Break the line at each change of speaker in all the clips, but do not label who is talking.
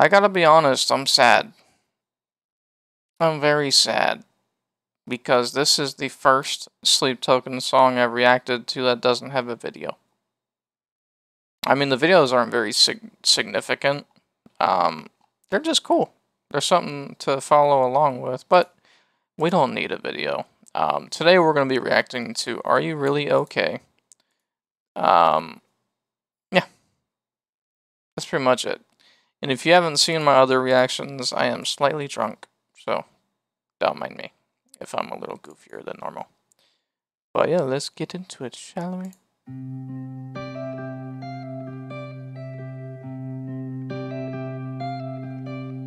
I gotta be honest, I'm sad. I'm very sad. Because this is the first Sleep Token song I've reacted to that doesn't have a video. I mean, the videos aren't very sig significant. Um, they're just cool. There's something to follow along with, but we don't need a video. Um, today we're going to be reacting to Are You Really Okay? Um, yeah. That's pretty much it. And if you haven't seen my other reactions, I am slightly drunk, so don't mind me if I'm a little goofier than normal. But yeah, let's get into it, shall we?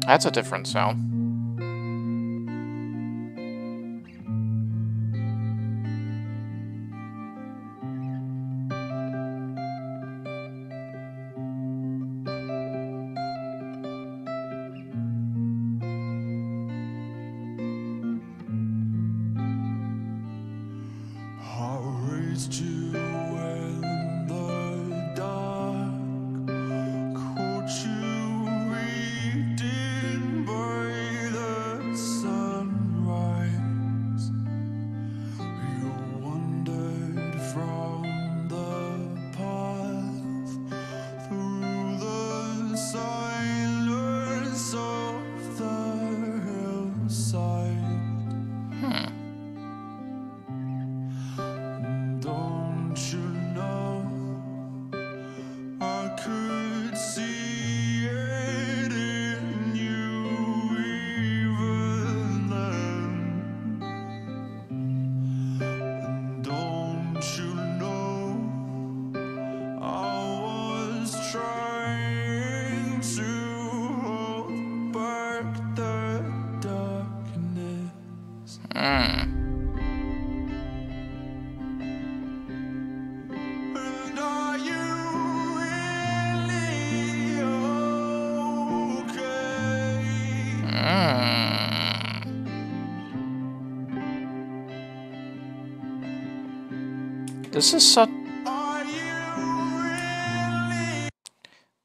That's a different sound. to. This is such...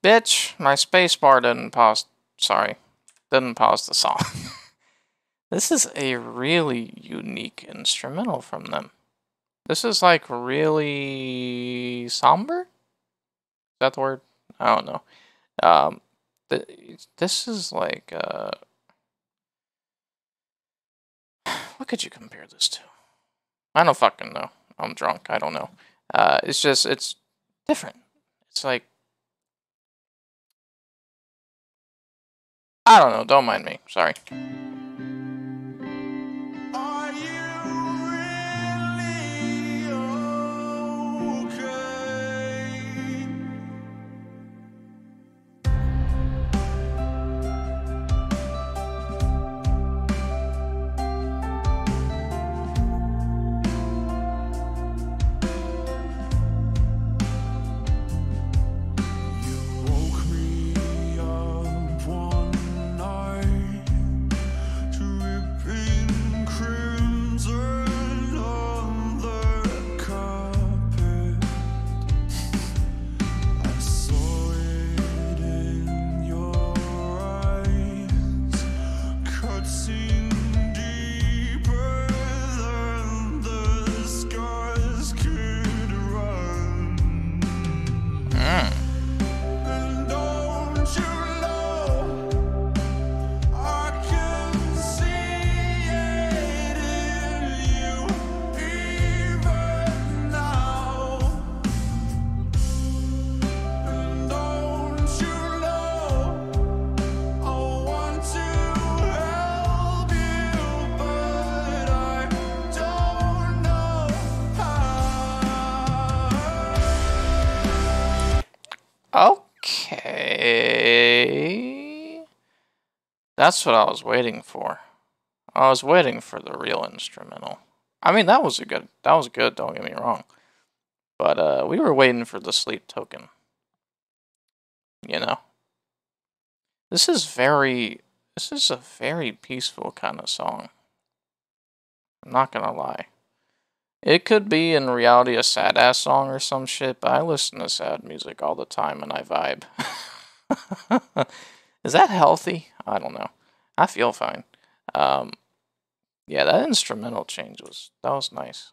Bitch, my spacebar didn't pause... Sorry. Didn't pause the song. this is a really unique instrumental from them. This is like really somber? Is that the word? I don't know. Um, th this is like, uh, what could you compare this to? I don't fucking know. I'm drunk. I don't know. Uh, it's just it's different. It's like I don't know. Don't mind me. Sorry. That's what I was waiting for. I was waiting for the real instrumental. I mean, that was a good, that was good, don't get me wrong. But uh, we were waiting for the sleep token. You know? This is very, this is a very peaceful kind of song. I'm not gonna lie. It could be in reality a sad ass song or some shit, but I listen to sad music all the time and I vibe.
Is that healthy? I don't know. I feel fine. Um, yeah, that instrumental change was that was nice.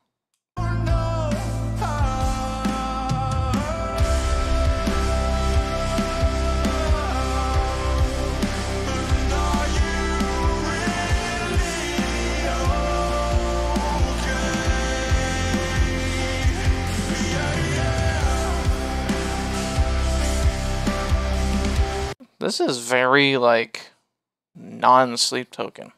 This is very like non-sleep token.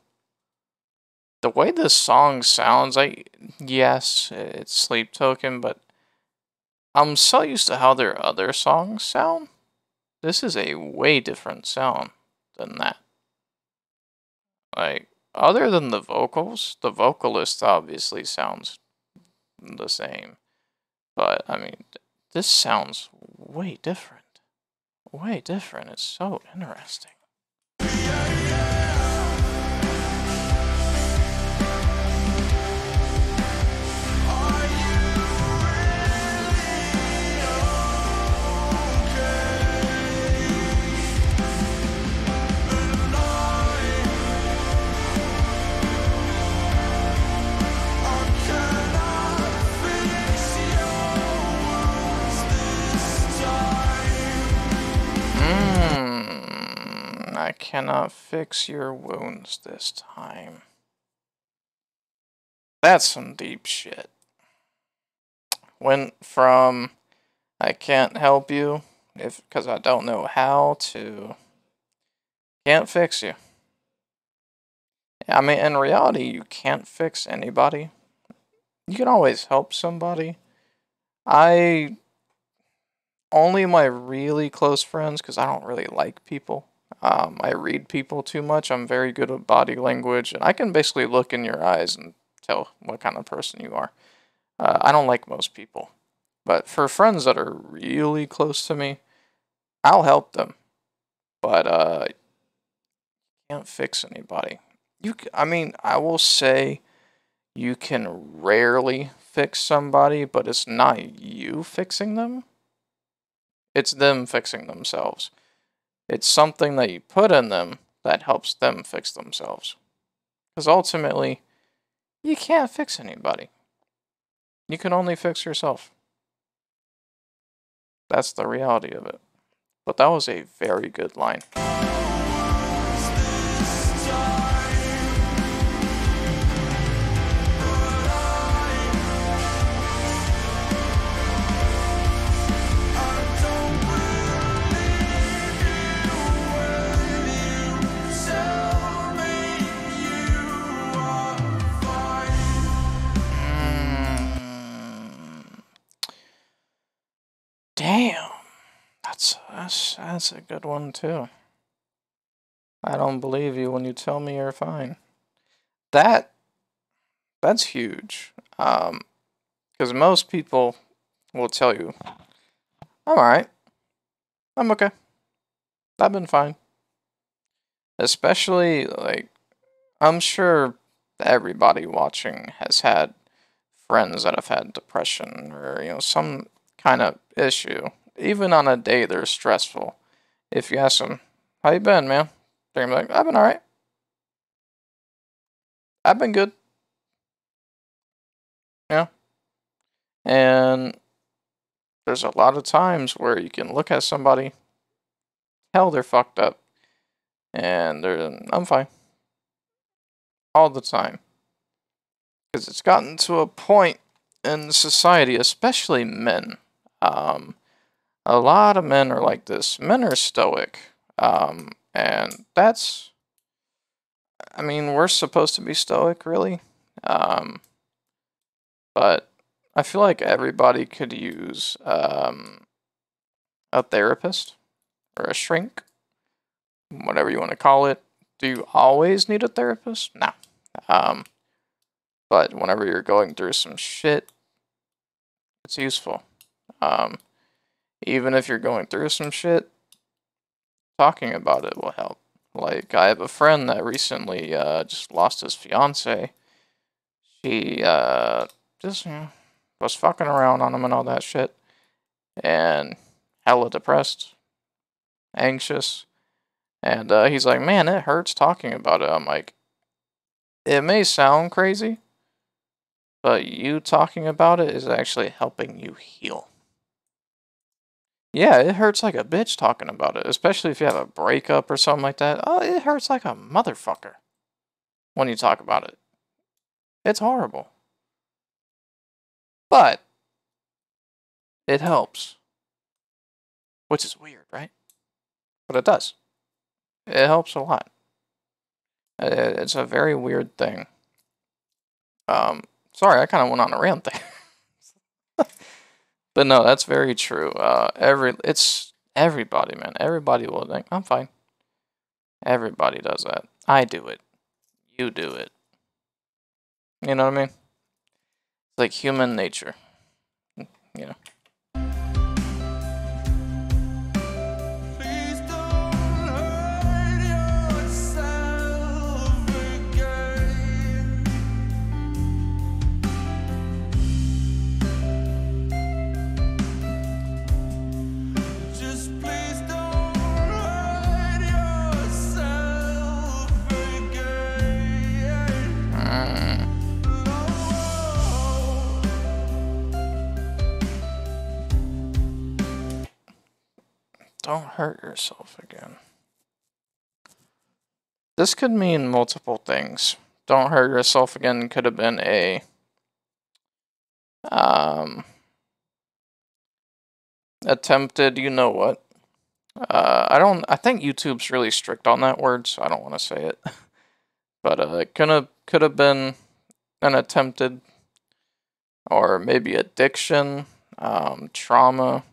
The way this song sounds, I yes, it's sleep token, but I'm so used to how their other songs sound. This is a way different sound than that. Like other than the vocals, the vocalist obviously sounds the same. But I mean, this sounds way different way different. It's so interesting. I cannot fix your wounds this time. That's some deep shit. Went from I can't help you if because I don't know how to can't fix you. I mean, in reality, you can't fix anybody. You can always help somebody. I only my really close friends because I don't really like people. Um, I read people too much. I'm very good at body language, and I can basically look in your eyes and tell what kind of person you are. Uh, I don't like most people, but for friends that are really close to me, I'll help them. But uh, can't fix anybody. You, I mean, I will say you can rarely fix somebody, but it's not you fixing them. It's them fixing themselves. It's something that you put in them that helps them fix themselves. Because ultimately, you can't fix anybody. You can only fix yourself. That's the reality of it. But that was a very good line. Damn. That's that's that's a good one too. I don't believe you when you tell me you're fine. That that's huge. Um cuz most people will tell you I'm all right. I'm okay. I've been fine. Especially like I'm sure everybody watching has had friends that have had depression or you know some kind of issue. Even on a day they're stressful. If you ask them, how you been, man? They're like, I've been alright. I've been good. Yeah. And there's a lot of times where you can look at somebody, tell they're fucked up, and they're, I'm fine. All the time. Because it's gotten to a point in society, especially men, um, a lot of men are like this. Men are stoic. Um, and that's, I mean, we're supposed to be stoic, really. Um, but I feel like everybody could use um, a therapist or a shrink, whatever you want to call it. Do you always need a therapist? No. Um, but whenever you're going through some shit, it's useful. Um, even if you're going through some shit, talking about it will help. Like, I have a friend that recently uh, just lost his fiance. She uh, just you know, was fucking around on him and all that shit. And hella depressed, anxious. And uh, he's like, man, it hurts talking about it. I'm like, it may sound crazy, but you talking about it is actually helping you heal. Yeah, it hurts like a bitch talking about it, especially if you have a breakup or something like that. Oh, it hurts like a motherfucker when you talk about it. It's horrible. But it helps. Which is weird, right? But it does. It helps a lot. It's a very weird thing. Um, sorry, I kind of went on a rant there. But no, that's very true. Uh, every it's everybody, man. Everybody will think I'm fine. Everybody does that. I do it. You do it. You know what I mean? It's like human nature. You know. Hurt yourself again. This could mean multiple things. Don't hurt yourself again could have been a um attempted, you know what? Uh, I don't. I think YouTube's really strict on that word, so I don't want to say it. but uh, it could have could have been an attempted, or maybe addiction, um, trauma,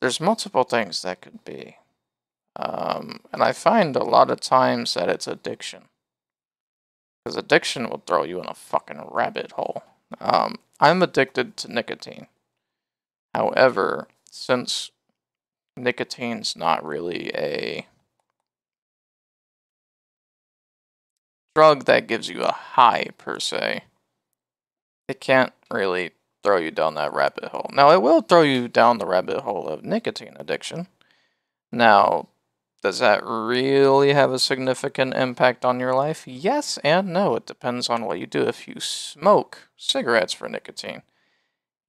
there's multiple things that could be. Um, and I find a lot of times that it's addiction. Because addiction will throw you in a fucking rabbit hole. Um, I'm addicted to nicotine. However, since nicotine's not really a drug that gives you a high per se, it can't really throw you down that rabbit hole. Now, it will throw you down the rabbit hole of nicotine addiction. Now, does that really have a significant impact on your life? Yes and no. It depends on what you do. If you smoke cigarettes for nicotine,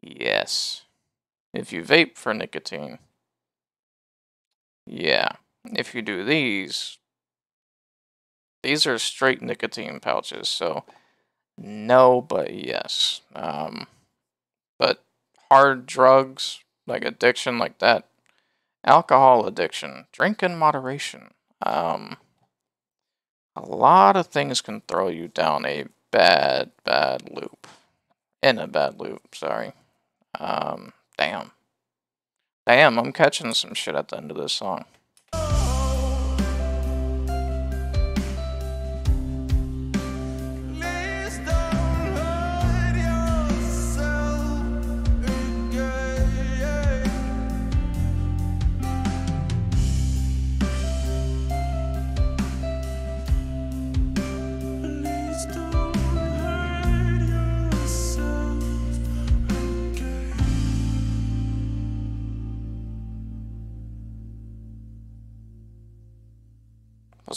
yes. If you vape for nicotine, yeah. If you do these, these are straight nicotine pouches, so no, but yes. Um, but hard drugs, like addiction, like that, alcohol addiction, drink in moderation. Um, a lot of things can throw you down a bad, bad loop. In a bad loop, sorry. Um, damn. Damn, I'm catching some shit at the end of this song.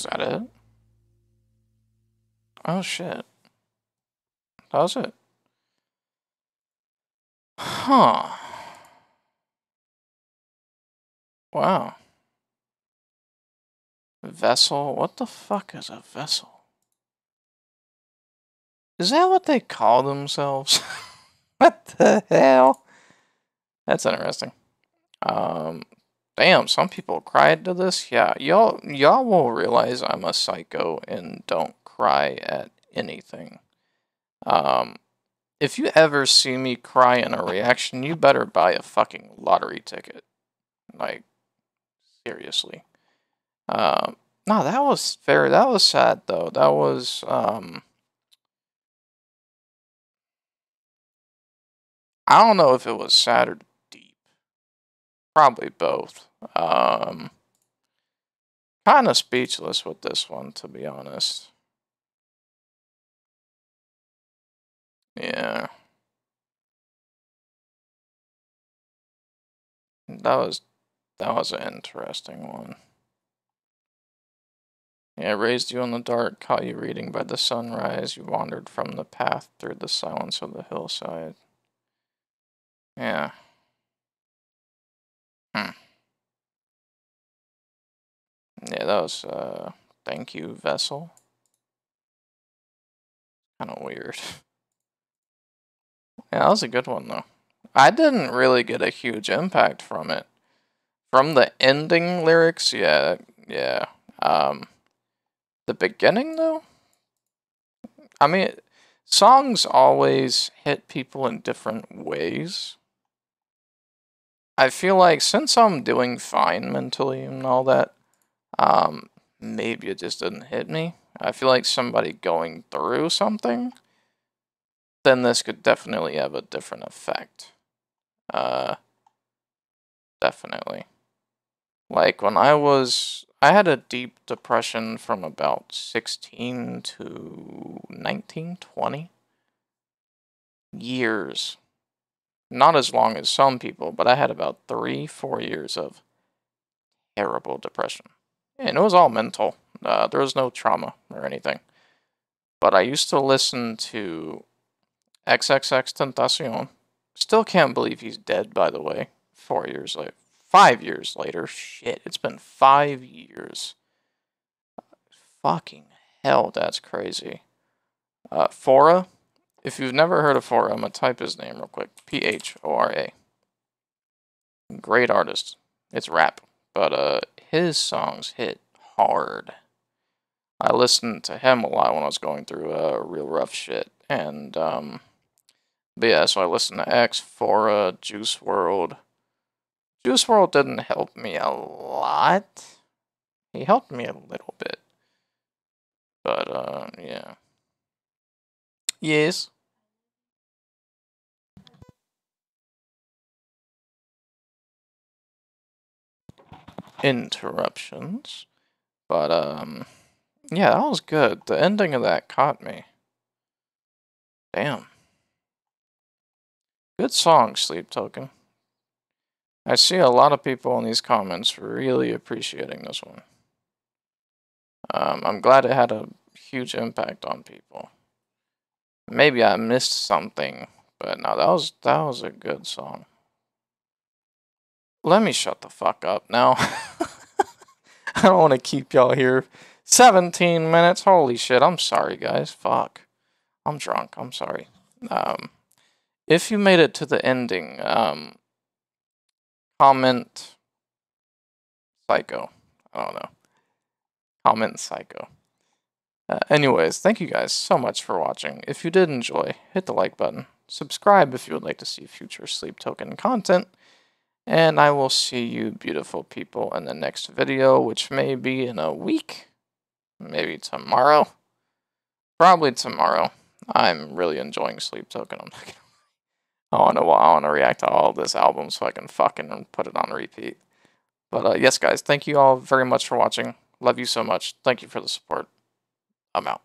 Was that it? Oh shit. Was it. Huh. Wow. Vessel? What the fuck is a vessel? Is that what they call themselves? what the hell? That's interesting. Um, Damn, some people cried to this. Yeah, y'all y'all will realize I'm a psycho and don't cry at anything. Um, if you ever see me cry in a reaction, you better buy a fucking lottery ticket. Like, seriously. Um, no, that was fair. That was sad though. That was um. I don't know if it was sad or Probably both. Um, kind of speechless with this one, to be honest. Yeah. That was that was an interesting one. Yeah, raised you in the dark, caught you reading by the sunrise. You wandered from the path through the silence of the hillside. Yeah. Yeah, that was, uh, thank you, Vessel. Kind of weird. Yeah, that was a good one, though. I didn't really get a huge impact from it. From the ending lyrics, yeah, yeah. Um, the beginning, though? I mean, songs always hit people in different ways. I feel like since I'm doing fine mentally and all that, um, maybe it just didn't hit me. I feel like somebody going through something, then this could definitely have a different effect. Uh, definitely. Like when I was, I had a deep depression from about 16 to 19, 20 years. Not as long as some people, but I had about three, four years of terrible depression. And it was all mental. Uh, there was no trauma or anything. But I used to listen to XXXTentacion. Still can't believe he's dead, by the way. Four years later. Five years later. Shit, it's been five years. Fucking hell, that's crazy. Uh, Phora. If you've never heard of Phora, I'm going to type his name real quick. P H O R A. Great artist. It's rap. But uh, his songs hit hard. I listened to him a lot when I was going through uh, real rough shit. And, um, but yeah, so I listened to X, Phora, Juice WRLD. Juice WRLD didn't help me a lot. He helped me a little bit. But, uh, yeah. Yes. Interruptions. But, um, yeah, that was good. The ending of that caught me. Damn. Good song, Sleep Token. I see a lot of people in these comments really appreciating this one. Um, I'm glad it had a huge impact on people. Maybe I missed something, but no, that was that was a good song. Let me shut the fuck up now. I don't want to keep y'all here 17 minutes. Holy shit, I'm sorry, guys. Fuck. I'm drunk. I'm sorry. Um, if you made it to the ending, um, comment psycho. I don't know. Comment psycho. Uh, anyways, thank you guys so much for watching. If you did enjoy, hit the like button. Subscribe if you would like to see future Sleep Token content. And I will see you beautiful people in the next video, which may be in a week. Maybe tomorrow. Probably tomorrow. I'm really enjoying Sleep Token. I'm not gonna I want to I want to react to all this album so I can fucking put it on repeat. But uh, yes, guys, thank you all very much for watching. Love you so much. Thank you for the support. I'm out.